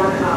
ราคา